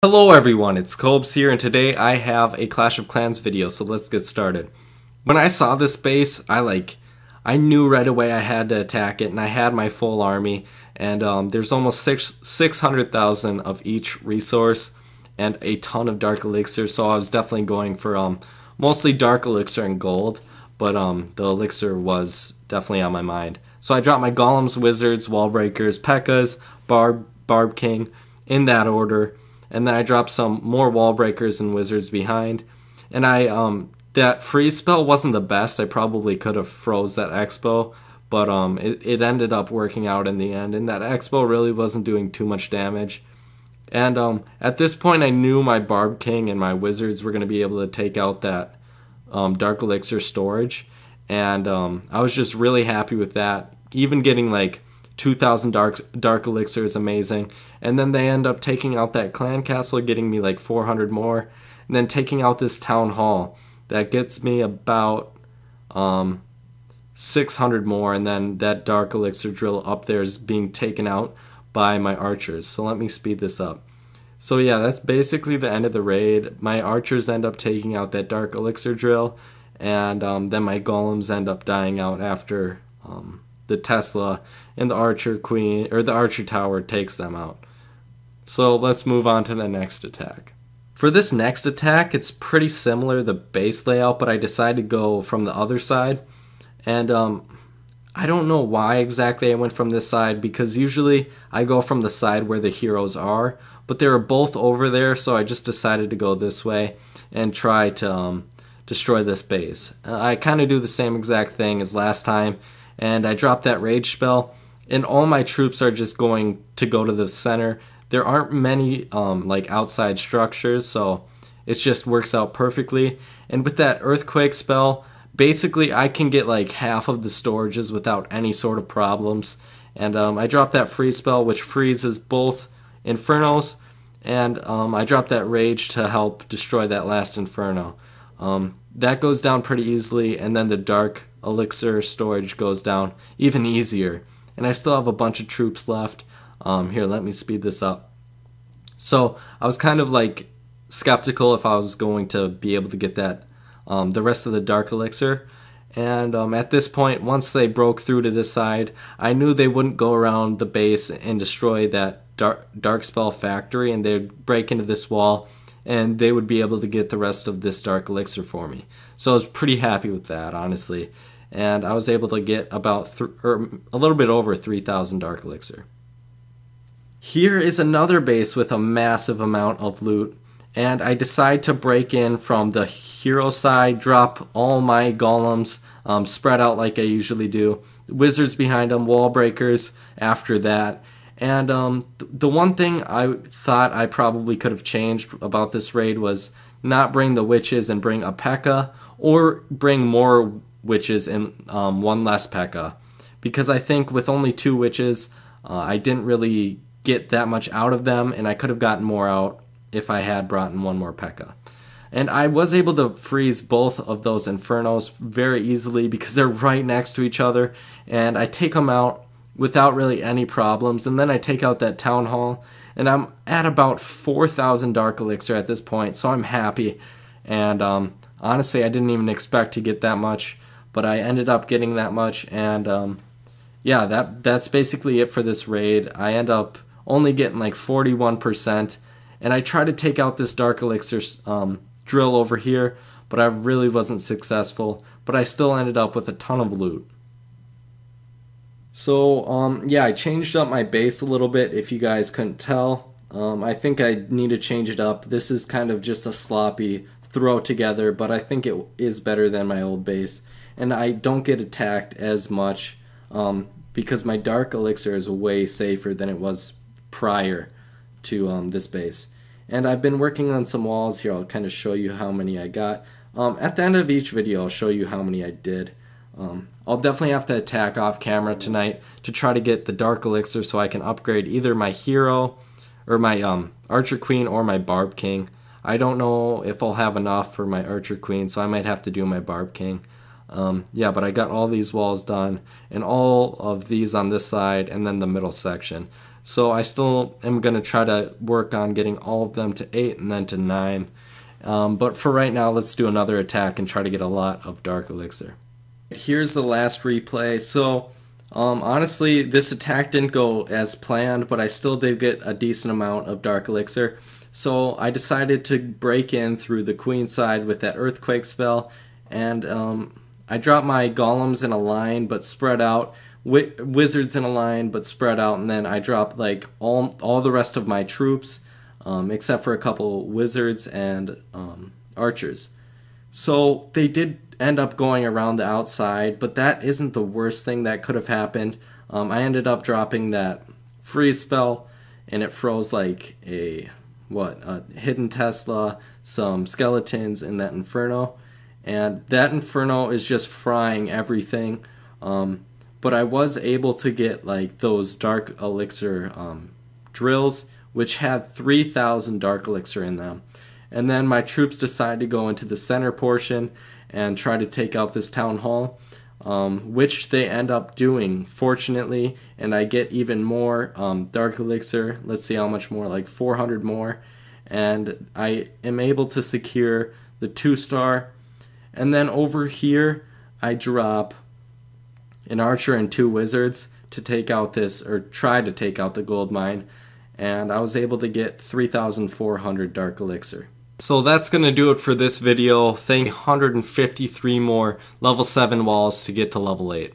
Hello everyone, it's Kobes here and today I have a Clash of Clans video, so let's get started. When I saw this base, I like, I knew right away I had to attack it and I had my full army and um, there's almost six, 600,000 of each resource and a ton of Dark Elixir, so I was definitely going for um, mostly Dark Elixir and Gold, but um, the Elixir was definitely on my mind. So I dropped my Golems, Wizards, Wall Breakers, Pekkas, Barb, Barb King in that order and then I dropped some more wall breakers and wizards behind. And I um that freeze spell wasn't the best. I probably could have froze that X-Bow, but um it, it ended up working out in the end. And that X-Bow really wasn't doing too much damage. And um at this point I knew my Barb King and my wizards were gonna be able to take out that um, Dark Elixir storage. And um, I was just really happy with that. Even getting like 2000 dark dark elixir is amazing. And then they end up taking out that clan castle getting me like 400 more. And then taking out this town hall. That gets me about um, 600 more. And then that dark elixir drill up there is being taken out by my archers. So let me speed this up. So yeah that's basically the end of the raid. My archers end up taking out that dark elixir drill. And um, then my golems end up dying out after um, the Tesla and the Archer Queen or the Archer Tower takes them out. So let's move on to the next attack. For this next attack, it's pretty similar the base layout, but I decided to go from the other side. And um, I don't know why exactly I went from this side because usually I go from the side where the heroes are, but they were both over there, so I just decided to go this way and try to um, destroy this base. Uh, I kind of do the same exact thing as last time, and I drop that rage spell, and all my troops are just going to go to the center. There aren't many um, like outside structures, so it just works out perfectly. And with that earthquake spell, basically I can get like half of the storages without any sort of problems. And um, I drop that freeze spell, which freezes both infernos, and um, I drop that rage to help destroy that last inferno. Um, that goes down pretty easily, and then the dark elixir storage goes down even easier. And I still have a bunch of troops left. Um, here, let me speed this up. So I was kind of like skeptical if I was going to be able to get that um, the rest of the dark elixir. And um, at this point, once they broke through to this side, I knew they wouldn't go around the base and destroy that dark, dark spell factory, and they'd break into this wall and they would be able to get the rest of this dark elixir for me. So I was pretty happy with that, honestly. And I was able to get about th- or a little bit over 3,000 dark elixir. Here is another base with a massive amount of loot, and I decide to break in from the hero side, drop all my golems, um, spread out like I usually do. Wizards behind them, wall breakers after that, and um, th- the one thing I thought I probably could have changed about this raid was not bring the witches and bring a P.E.K.K.A. or bring more witches and um, one less P.E.K.K.A. Because I think with only two witches, uh, I didn't really get that much out of them, and I could have gotten more out if I had brought in one more P.E.K.K.A. And I was able to freeze both of those Infernos very easily because they're right next to each other, and I take them out without really any problems. And then I take out that town hall, and I'm at about 4,000 dark elixir at this point, so I'm happy. And um, honestly, I didn't even expect to get that much, but I ended up getting that much. And um, yeah, that that's basically it for this raid. I end up only getting like 41%, and I try to take out this dark elixir um, drill over here, but I really wasn't successful. But I still ended up with a ton of loot. So um, yeah, I changed up my base a little bit if you guys couldn't tell. Um, I think I need to change it up. This is kind of just a sloppy throw together, but I think it is better than my old base. And I don't get attacked as much um, because my Dark Elixir is way safer than it was prior to um, this base. And I've been working on some walls here. I'll kind of show you how many I got. Um, at the end of each video, I'll show you how many I did. Um, I'll definitely have to attack off camera tonight to try to get the Dark Elixir so I can upgrade either my hero or my um, Archer Queen or my Barb King. I don't know if I'll have enough for my Archer Queen, so I might have to do my Barb King. Um, yeah, but I got all these walls done and all of these on this side and then the middle section. So I still am going to try to work on getting all of them to 8 and then to 9. Um, but for right now, let's do another attack and try to get a lot of Dark Elixir. Here's the last replay. So um, honestly, this attack didn't go as planned, but I still did get a decent amount of Dark Elixir. So I decided to break in through the queen side with that Earthquake spell, and um, I dropped my golems in a line but spread out, wi wizards in a line but spread out, and then I dropped like all all the rest of my troops, um, except for a couple wizards and um, archers. So they did end up going around the outside, but that isn't the worst thing that could have happened. Um, I ended up dropping that freeze spell, and it froze like a what a hidden Tesla, some skeletons, and that Inferno. And that Inferno is just frying everything. Um, but I was able to get like those Dark Elixir um, drills, which had 3,000 Dark Elixir in them. And then my troops decided to go into the center portion and try to take out this town hall, um, which they end up doing, fortunately. And I get even more um, Dark Elixir. Let's see how much more, like 400 more. And I am able to secure the two star. And then over here, I drop an archer and two wizards to take out this, or try to take out the gold mine. And I was able to get 3,400 Dark Elixir. So that's going to do it for this video. Thank 153 more level 7 walls to get to level 8.